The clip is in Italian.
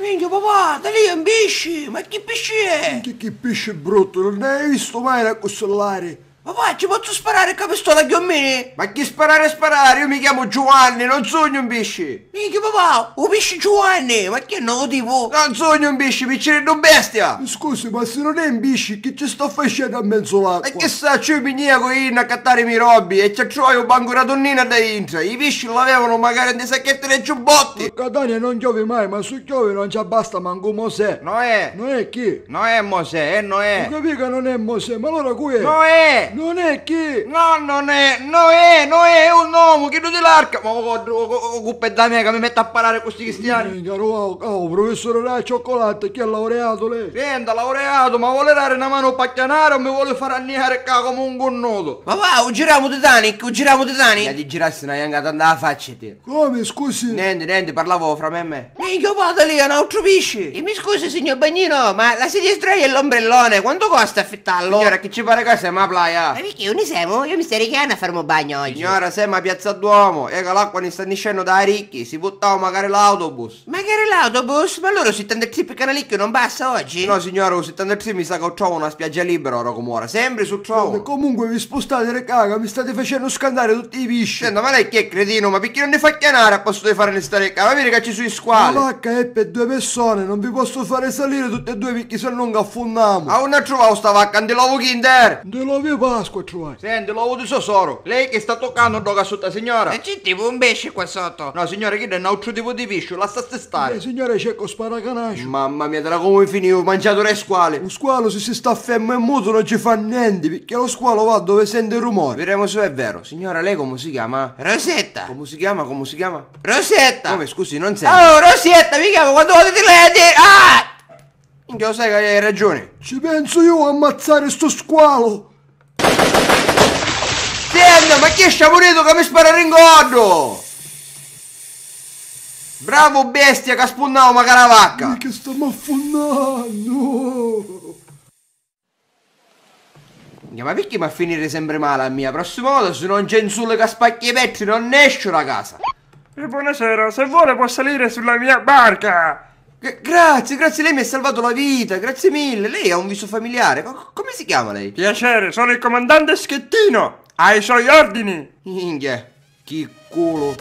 Minchia papà, da lì è un pesce, ma che pesce è? Che, che pesce brutto, non ne hai visto mai da costolare? Papà, ci posso sparare con la pistola a me? Ma chi sparare sparare? Io mi chiamo Giovanni, non sogno un pesce. Minchia papà, un pesce Giovanni, ma che è nuovo tipo? Non sogno un pesce, piccerino un bestia. Scusi, ma se non è un pesce, che ci sta facendo a mezzo l'acqua? E che sa, c'è mi niego in a cattare i miei robbi e c'è un banco una donnina da intra. I pesci l'avevano magari nei sacchetti nei giubbotti. Catania non piove mai, ma su piove non ci basta manco Mosè. Noè. Noè chi? Noè Mosè, è Noè. Non capisco che non è Mosè, ma allora qui è? Non è chi? No, non è, Noè, Noè è un uomo che non dell'arca. Ma occupa da me che mi mette a parlare con questi cristiani. Minchia, oh, oh, professore Rai Cioccolato, chi ha laureato lei? Senta, laureato, ma vuole dare una mano pacchianare o mi vuole far annihare qua come un connoto? Papà, un giramo Titanic, un giramo Ya Titanic. ti girassi una yanga tanta faccia te. Come, scusi? Niente, niente, parlavo fra me e me. Minchia da lì è un altro pesce. E mi scusi signor Bagnino, ma la sedia streglia e l'ombrellone, quanto costa affittarlo? Signora, che ci pare che siamo a playa? Ma perché non siamo? Io mi stai recando a fare un bagno oggi. Signora, siamo a Piazza Duomo, e che l'acqua ne sta niscendo da ricchi, si buttava magari l'autobus. Ma che era l'autobus? Ma loro 73 canalicchio non passa oggi? No signora, con 73 mi sa che trovo una spiaggia libera ora come ora, sempre su trovo. Comunque vi spostate le caga, mi state facendo scandare tutti i pesci. Senta, ma lei chi è cretino? Ma perché non ne fa chianare a posto di fare ne stare qua? Ma vedi che ci sui La squali. vacca è per due persone, non vi posso fare salire tutte e due perché se non affondiamo. Ma non trovato sta vacca, l'uovo kinder. De la via Pasqua trovai. Senti, l'uovo di Sosoro. Lei che sta toccando doga sotto, signora. E c'è tipo un pesce qua sotto. No, signore, che è un altro tipo di pesce, la sta Eh, stare. signore c'è con sparacanaccio. Mamma mia, te la come finì, ho mangiato le squale. Lo squalo se si sta fermo e muto non ci fa niente perché lo squalo va dove sente il rumore. Vedremo se è vero. Signora, lei come si chiama? Rosetta. Come si chiama? Come si chiama? Rosetta. Come, scusi, non sento. Oh, Rosetta, mi chiamo quando volete lei. Ah! Minchia, lo sai che hai ragione. Ci penso io a ammazzare sto squalo. Senta, ma chi è sciamonito che mi spara ringodo? Bravo bestia che ha spunnato magari la vacca. Che stiamo affondando. Ma perché mi a finire sempre male a mia? Prossima volta se non c'è un sole che spacchi i petri non ne esce da casa. E buonasera, se vuole può salire sulla mia barca. Gra- grazie, grazie, lei mi ha salvato la vita, grazie mille. Lei ha un viso familiare. Co- come si chiama lei? Piacere, sono il comandante Schettino. Hai sono gli ordini! Inghia, chi culo!